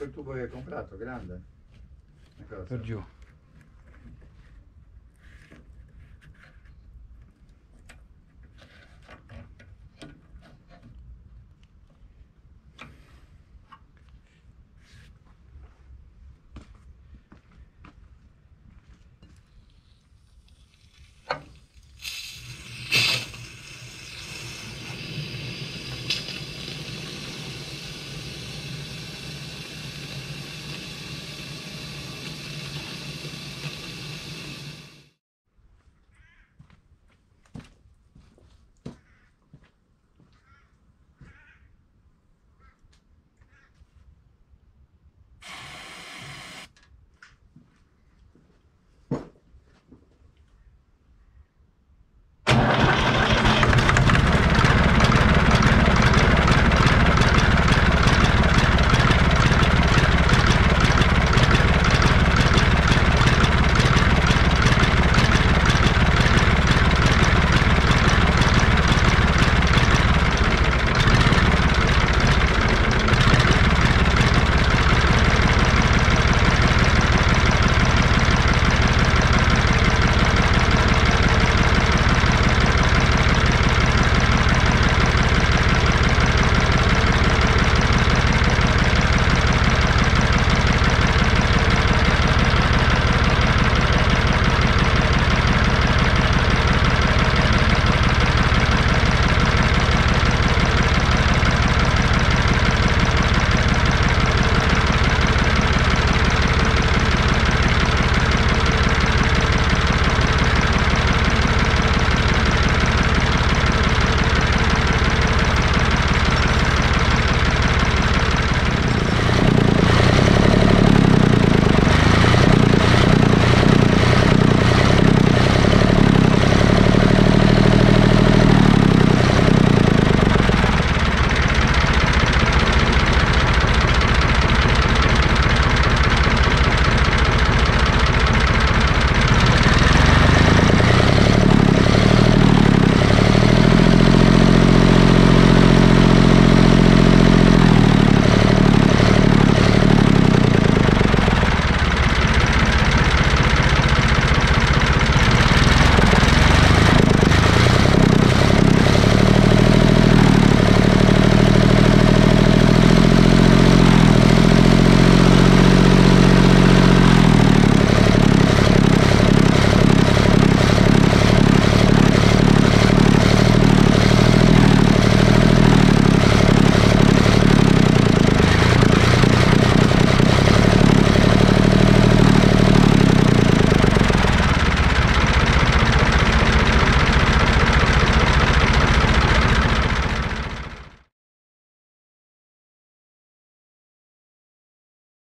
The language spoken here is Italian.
quel tubo che hai comprato, grande. Per giù.